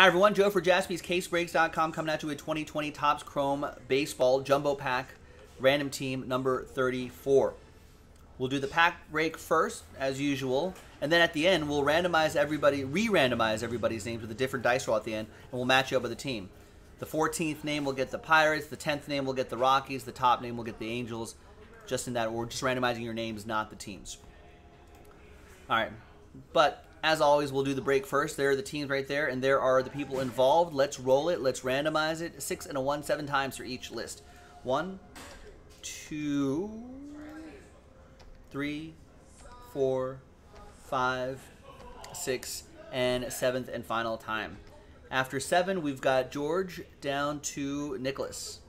Hi, everyone. Joe for jaspyscasebreaks.com coming at you with 2020 Topps Chrome Baseball Jumbo Pack Random Team number 34. We'll do the pack break first, as usual, and then at the end, we'll randomize everybody, re-randomize everybody's names with a different dice roll at the end, and we'll match you up with a team. The 14th name will get the Pirates, the 10th name will get the Rockies, the top name will get the Angels, just in that order, just randomizing your names, not the teams. All right, but as always, we'll do the break first. There are the teams right there, and there are the people involved. Let's roll it. Let's randomize it. Six and a one, seven times for each list. One, two, three, four, five, six, and seventh and final time. After seven, we've got George down to Nicholas.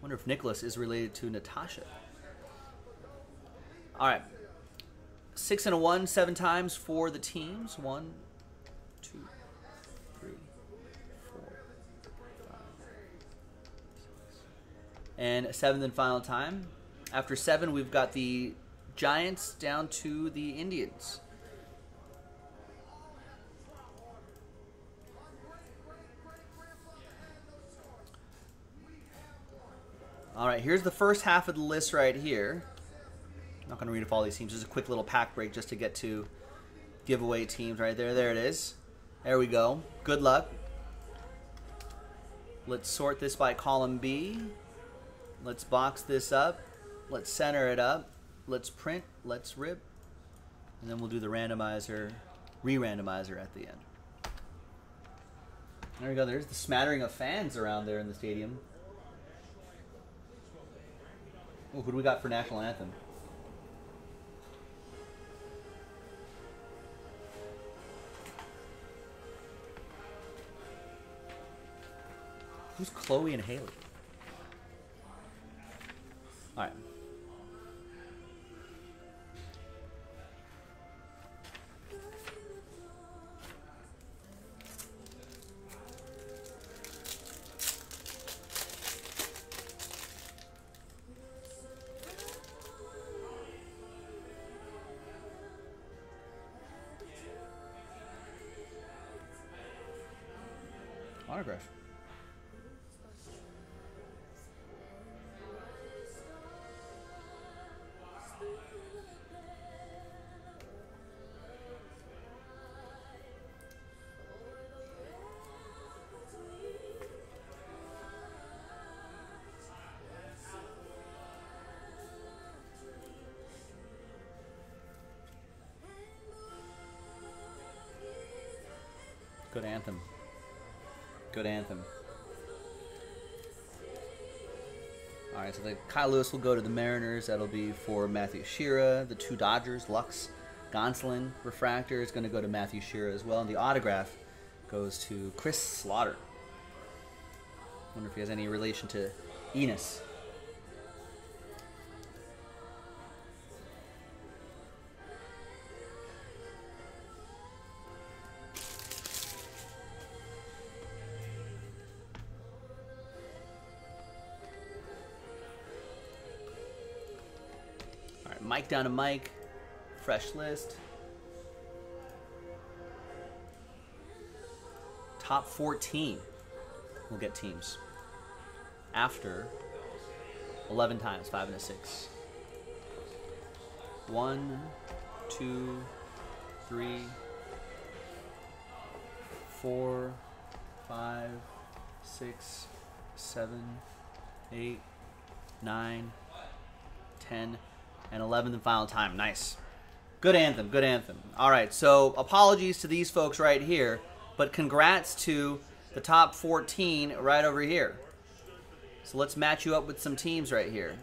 Wonder if Nicholas is related to Natasha. All right six and a one, seven times for the teams. One, two, three, four, five, six. And seventh and final time. After seven, we've got the Giants down to the Indians. All right, here's the first half of the list right here. I'm not going to read off all these teams. Just a quick little pack break just to get to giveaway teams right there. There it is. There we go. Good luck. Let's sort this by column B. Let's box this up. Let's center it up. Let's print. Let's rip. And then we'll do the randomizer, re-randomizer at the end. There we go. There's the smattering of fans around there in the stadium. Oh, who do we got for national anthem? Who's Chloe and Haley? All right. Autograph. Good anthem. Good anthem. All right, so the Kyle Lewis will go to the Mariners. That'll be for Matthew Shira. The two Dodgers, Lux, Gonsolin, Refractor is going to go to Matthew Shira as well. And the autograph goes to Chris Slaughter. Wonder if he has any relation to Enos. Mike down to Mike. Fresh list. Top 14 will get teams. After 11 times, 5 and a 6. 1, 2, 3, 4, 5, 6, 7, 8, 9, 10, and 11th and final time. Nice. Good anthem, good anthem. All right, so apologies to these folks right here, but congrats to the top 14 right over here. So let's match you up with some teams right here.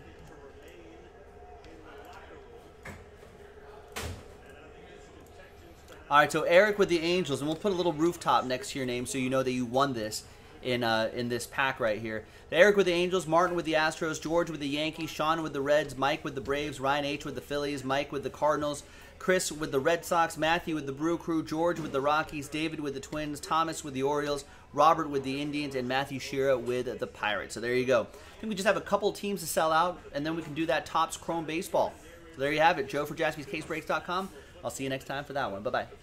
All right, so Eric with the Angels, and we'll put a little rooftop next to your name so you know that you won this in uh, in this pack right here. Eric with the Angels, Martin with the Astros, George with the Yankees, Sean with the Reds, Mike with the Braves, Ryan H with the Phillies, Mike with the Cardinals, Chris with the Red Sox, Matthew with the Brew Crew, George with the Rockies, David with the Twins, Thomas with the Orioles, Robert with the Indians, and Matthew Shira with the Pirates. So there you go. I think we just have a couple teams to sell out, and then we can do that Topps Chrome Baseball. So there you have it. Joe for jaspyscasebreaks.com. I'll see you next time for that one. Bye-bye.